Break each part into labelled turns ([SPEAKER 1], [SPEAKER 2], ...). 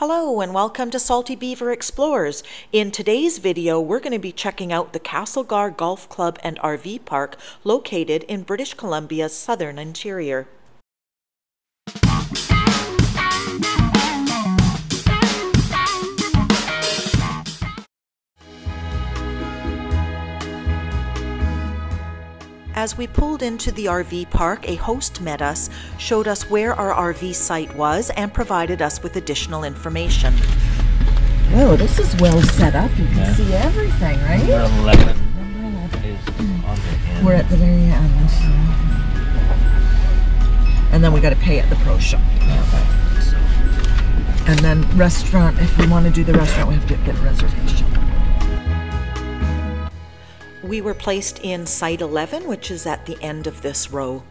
[SPEAKER 1] Hello and welcome to Salty Beaver Explores. In today's video, we're going to be checking out the Castlegar Golf Club and RV Park located in British Columbia's southern interior. As we pulled into the RV park, a host met us, showed us where our RV site was, and provided us with additional information.
[SPEAKER 2] Oh, this is well set up. You can
[SPEAKER 3] Yeah.
[SPEAKER 2] see everything, right?
[SPEAKER 3] Number 11
[SPEAKER 2] Number 11.
[SPEAKER 3] is on the end.
[SPEAKER 2] We're at the very end. And then we got to pay at the pro shop. And then restaurant, if we want to do the restaurant, we have to get a reservation.
[SPEAKER 1] We were placed in Site 11, which is at the end of this row.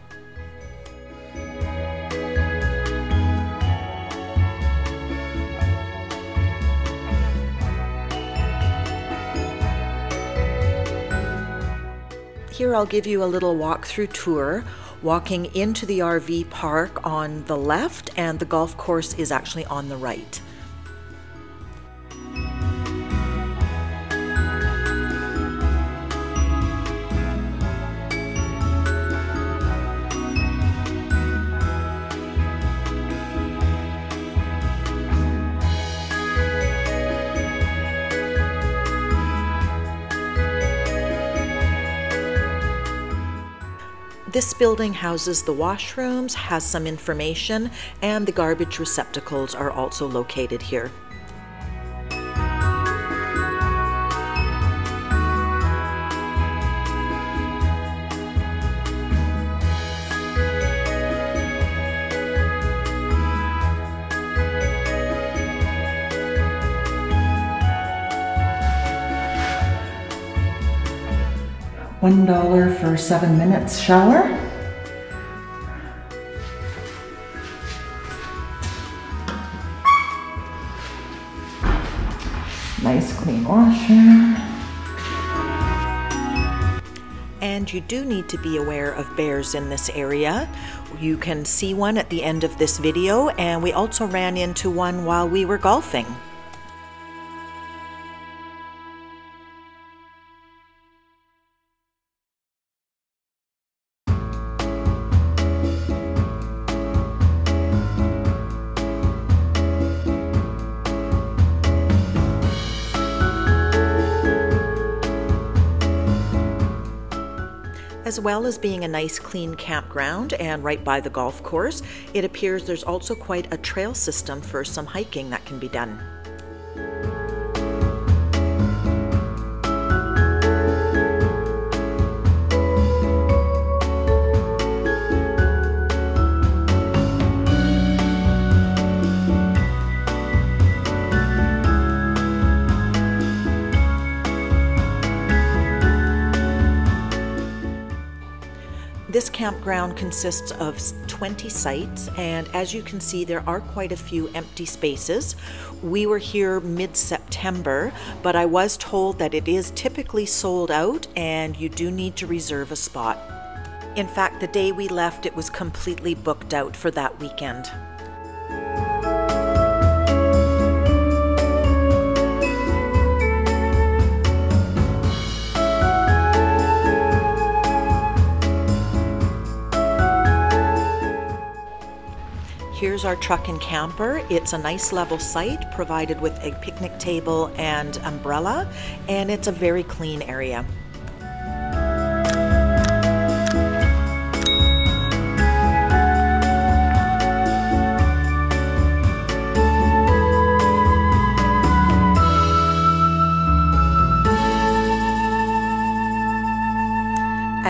[SPEAKER 1] Here I'll give you a little walkthrough tour. Walking into the RV park on the left, and the golf course is actually on the right. This building houses the washrooms, has some information, and the garbage receptacles are also located here.
[SPEAKER 2] One dollar for seven minutes shower. Nice clean washer.
[SPEAKER 1] And you do need to be aware of bears in this area. You can see one at the end of this video, and we also ran into one while we were golfing. As well as being a nice clean campground and right by the golf course, it appears there's also quite a trail system for some hiking that can be done. This campground consists of 20 sites, and as you can see, there are quite a few empty spaces. We were here mid September, but I was told that it is typically sold out and you do need to reserve a spot. In fact, the day we left, it was completely booked out for that weekend. Here's our truck and camper. It's a nice level site provided with a picnic table and umbrella, and it's a very clean area.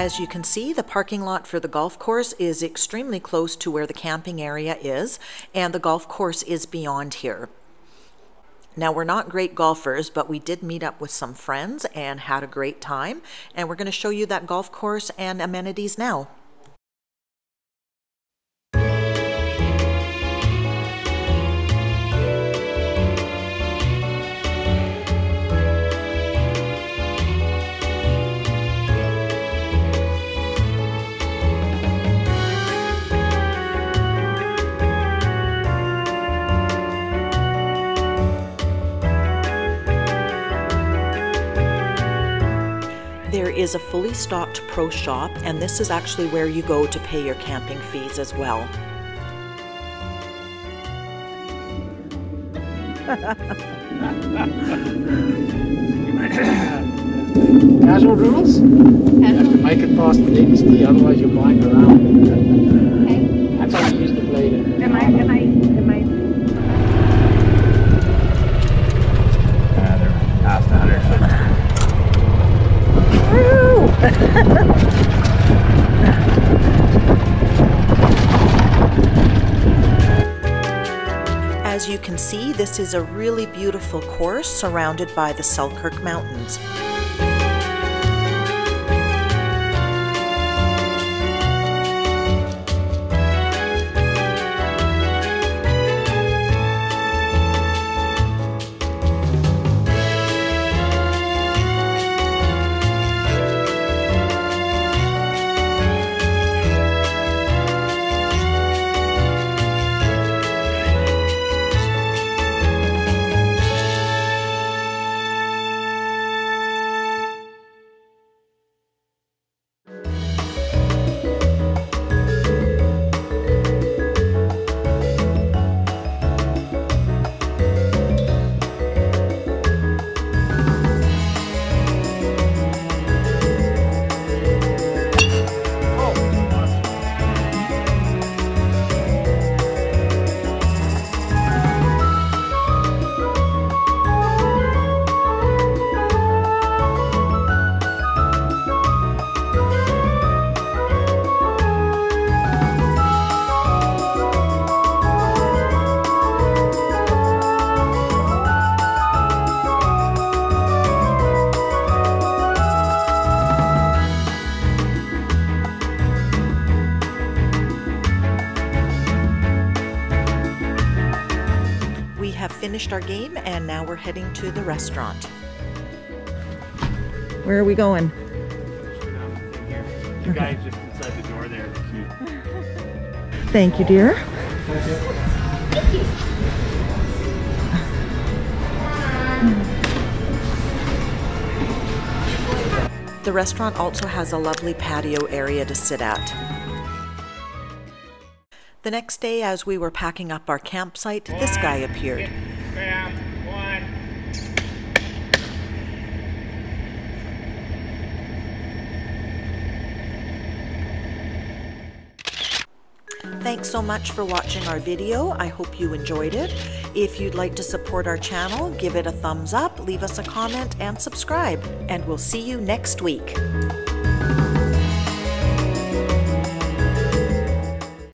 [SPEAKER 1] As you can see, the parking lot for the golf course is extremely close to where the camping area is, and the golf course is beyond here. Now, we're not great golfers, but we did meet up with some friends and had a great time, and we're going to show you that golf course and amenities now. Is a fully stocked pro shop, and this is actually where you go to pay your camping fees as well.
[SPEAKER 3] Casual rules? You have to make it past the density, otherwise you're buying around.
[SPEAKER 1] This is a really beautiful course surrounded by the Selkirk Mountains. Finished our game and now we're heading to the restaurant.
[SPEAKER 2] Where are we going?
[SPEAKER 4] The guy just inside the door there. the key.
[SPEAKER 2] Thank you, dear.
[SPEAKER 1] The restaurant also has a lovely patio area to sit at. The next day, as we were packing up our campsite, this guy appeared.
[SPEAKER 4] One.
[SPEAKER 1] Thanks so much for watching our video. I hope you enjoyed it. If you'd like to support our channel, give it a thumbs up, leave us a comment, and subscribe. And we'll see you next week.